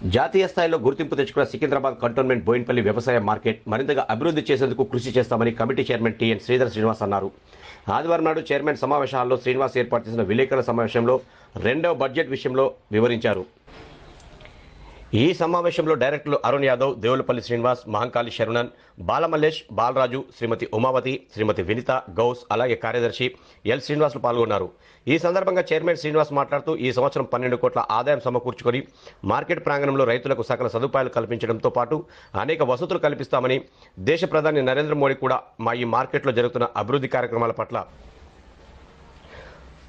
జాతీయ స్థాయిలో గుర్తింపు తెచ్చుకున్న సికింద్రాబాద్ కంటోన్మెంట్ బోయిన్పల్లి వ్యవసాయ మార్కెట్ మరింతగా అభివృద్ధి చేసేందుకు కృషి చేస్తామని committee chairman TN Sridhar Srinivas అన్నారు. ఆదివారం నాడు చైర్మన్ సమావేశాల్లో శ్రీనివాస్ ఏర్పాటు చేసిన విలేకరుల సమావేశంలో రెండవ బడ్జెట్ విషయంలో వివరించారు. ఈ సమావేశంలో డైరెక్టర్లు అరుణ్ యాదవ్ దేవులపల్లి శ్రీనివాస్ మహంకాళి శరణన్ బాలమల్లేష్ బాలరాజు శ్రీమతి ఉమావతి శ్రీమతి వినిత గౌస్ అలాగే కార్యదర్శి ఎల్ శ్రీనివాసులు పాల్గొన్నారు. ఈ సందర్భంగా చైర్మన్ శ్రీనివాస్ మాట్లాడుతూ ఈ సంవత్సరం పన్నెండు కోట్ల ఆదాయం సమకూర్చుకొని మార్కెట్ ప్రాంగణంలో రైతులకు సకల సదుపాయాలు కల్పించడంతో పాటు అనేక వసతులు కల్పిస్తామని దేశ ప్రధాని నరేంద్ర మోడీ కూడా మా ఈ మార్కెట్లో జరుగుతున్న అభివృద్ధి కార్యక్రమాల పట్ల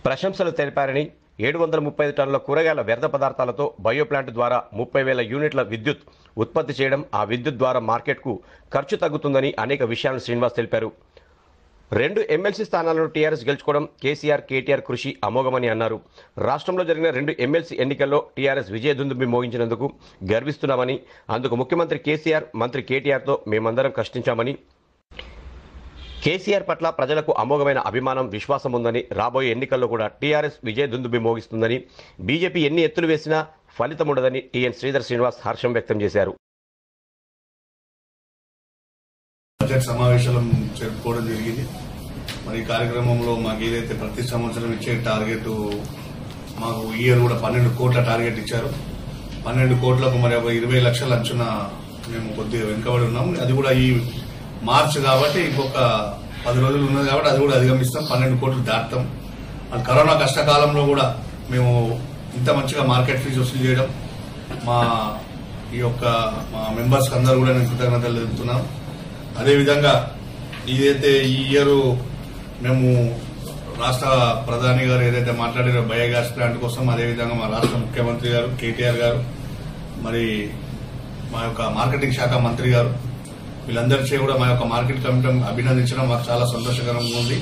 ప్రశంసలు తెలిపారని ఏడు వందల ముప్పై ఐదు టన్నుల కూరగాయల వ్యర్థ పదార్థాలతో బయో ప్లాంట్ ద్వారా ముప్పై వేల యూనిట్ల విద్యుత్ ఉత్పత్తి చేయడం ఆ విద్యుత్ ద్వారా మార్కెట్కు ఖర్చు తగ్గుతుందని అనేక విషయాలను శ్రీనివాస్ తెలిపారు. రెండు ఎమ్మెల్సీ స్థానాలను టీఆర్ఎస్ గెలుచుకోవడం కేసీఆర్ కేటీఆర్ కృషి అమోఘమని అన్నారు. రాష్ట్రంలో జరిగిన రెండు ఎమ్మెల్సీ ఎన్నికల్లో టీఆర్ఎస్ విజయదుందుబి మోగించినందుకు గర్విస్తున్నామని అందుకు ముఖ్యమంత్రి కేసీఆర్ మంత్రి కేటీఆర్తో మేమందరం కష్టించామని కేసీఆర్ పట్ల ప్రజలకు అమోఘమైన అభిమానం విశ్వాసం ఉందని రాబోయే ఎన్నికల్లో కూడా టీఆర్ఎస్ విజయ దుందుబి మోగిస్తుందని బీజేపీ ఎన్ని ఎత్తులు వేసినా ఫలితం ఉండదని టీఎన్ శ్రీధర్ శ్రీనివాస్ హర్షం వ్యక్తం చేశారు. బడ్జెట్ సమావేశం జరుపుకోవడం జరిగింది. మరి ఈ కార్యక్రమంలో మాకు ఏదైతే ప్రతి సంవత్సరం ఇచ్చే టార్గెట్ మాకు ఇయర్ కూడా పన్నెండు కోట్ల టార్గెట్ ఇచ్చారు. పన్నెండు కోట్లకు మరి ఒక ఇరవై లక్షల అంచున మేము కొద్దిగా వెనుకబడి ఉన్నాం అది కూడా ఈ మార్చ్ కాబట్టి ఇంకొక పది రోజులు ఉన్నది కాబట్టి అది కూడా అధిగమిస్తాం. పన్నెండు కోట్లు దాటుతాం. అది కరోనా కష్టకాలంలో కూడా మేము ఇంత మంచిగా మార్కెట్ ఫీజు వసూలు చేయడం. మా ఈ యొక్క మా మెంబర్స్ అందరూ కూడా నేను కృతజ్ఞతలు తెలుపుతున్నాను. అదేవిధంగా ఇదైతే ఈ ఇయర్ మేము రాష్ట్ర ప్రధాని గారు ఏదైతే మాట్లాడారో బయోగ్యాస్ ప్లాంట్ కోసం అదేవిధంగా మా రాష్ట్ర ముఖ్యమంత్రి గారు కేటీఆర్ గారు మరి మా యొక్క మార్కెటింగ్ శాఖ మంత్రి గారు వీళ్ళందరిచే కూడా మా యొక్క మార్కెట్ కమిటీ అభినందించడం మాకు చాలా సంతోషకరంగా ఉంది.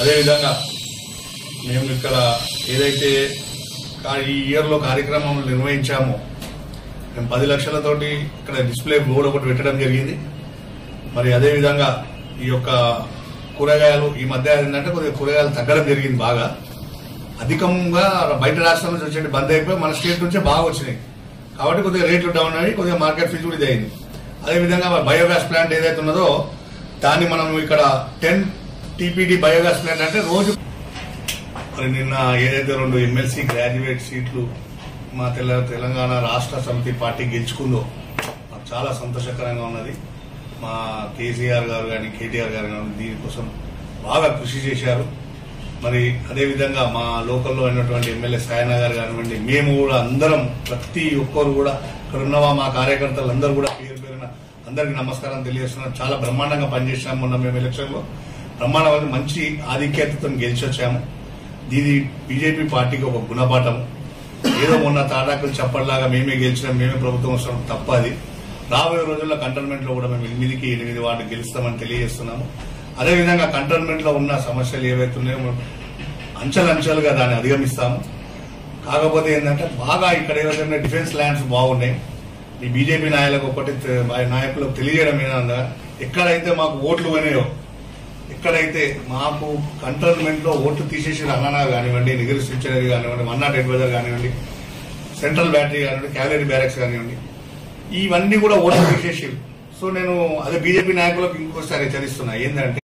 అదేవిధంగా మేము ఇక్కడ ఏదైతే ఈ ఇయర్లో కార్యక్రమం నిర్వహించామో మేము పది లక్షలతోటి ఇక్కడ డిస్ప్లే బోర్డు ఒకటి పెట్టడం జరిగింది. మరి అదే విధంగా ఈ యొక్క కూరగాయలు ఈ మధ్య ఏంటంటే కొద్దిగా కూరగాయలు తగ్గడం జరిగింది బాగా. అధికంగా బయట రాష్ట్రం నుంచి వచ్చే బంద్ అయిపోయి మన స్టేట్ నుంచే బాగా వచ్చినాయి. కాబట్టి కొద్దిగా రేట్లు డౌన్ అయ్యి కొద్దిగా మార్కెట్ ఫీజు కూడా ఇదైంది అదేవిధంగా బయోగ్యాస్ ప్లాంట్ ఏదైతే ఉన్నదో దాన్ని మనం ఇక్కడ టెన్ టీపీడీ బయోగ్యాస్ ప్లాంట్ అంటే రోజు మరి నిన్న ఏదైతే రెండు ఎమ్మెల్సీ గ్రాడ్యుయేట్ సీట్లు మా తెల తెలంగాణ రాష్ట్ర సమితి పార్టీ గెలుచుకుందో మాకు చాలా సంతోషకరంగా ఉన్నది. మా కేసీఆర్ గారు కానీ కేటీఆర్ గారు కానీ దీనికోసం బాగా కృషి చేశారు. మరి అదేవిధంగా మా లోకల్లో అయినటువంటి ఎమ్మెల్యే సాయన గారు కానివ్వండి మేము కూడా అందరం ప్రతి ఒక్కరు కూడా ఇక్కడ ఉన్న మా కార్యకర్తలు అందరూ కూడా పేరు పేరున అందరికీ నమస్కారం తెలియజేస్తున్నాం. చాలా బ్రహ్మాండంగా పనిచేసాము మొన్న మేము ఎలక్షన్లో బ్రహ్మాండమైన మంచి ఆధిక్యతతో గెలిచి వచ్చాము. ఇది బీజేపీ పార్టీకి ఒక గుణపాఠం ఏదో మొన్న తాటాకులు చెప్పట్లాగా మేమే గెలిచినాం మేమే ప్రభుత్వం వస్తాం తప్ప అది. రాబోయే రోజుల్లో కంటోన్మెంట్లో కూడా మేము ఎనిమిదికి ఎనిమిది వార్డు గెలుస్తామని తెలియజేస్తున్నాము. అదేవిధంగా కంటోన్మెంట్లో ఉన్న సమస్యలు ఏవైతే ఉన్నాయో అంచెలంచెలుగా దాన్ని అధిగమిస్తాము. కాకపోతే ఏంటంటే బాగా ఇక్కడ ఏదైతే డిఫెన్స్ ల్యాండ్స్ బాగున్నాయి ఈ బీజేపీ నాయకులకు ఒకటి తె- నాయకులకు తెలియజేయడం ఏంటంటే ఎక్కడైతే మాకు ఓట్లు పోయినాయో ఎక్కడైతే మాకు కంటోన్మెంట్లో ఓట్లు తీసేసి రవాణా కానివ్వండి నిగిరి స్విచ్చరీ కానివ్వండి వన్ నాట్ ఎయిట్ బజార్ కానివ్వండి సెంట్రల్ బ్యాటరీ కానివ్వండి క్యాలరీ బ్యారెక్స్ కానివ్వండి ఇవన్నీ కూడా ఓట్లు తీసేసి సో నేను అదే బీజేపీ నాయకులకు ఇంకోసారి హెచ్చరిస్తున్నా ఏంటంటే